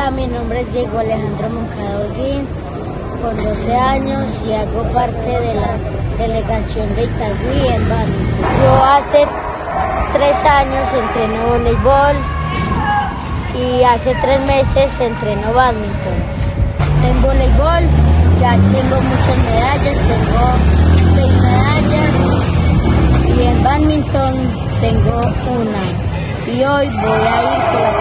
Hola, mi nombre es Diego Alejandro Moncada Holguín, con 12 años y hago parte de la delegación de Itagüí en badminton. Yo hace tres años entreno voleibol y hace tres meses entreno badminton. En voleibol ya tengo muchas medallas, tengo seis medallas y en badminton tengo una y hoy voy a ir por la.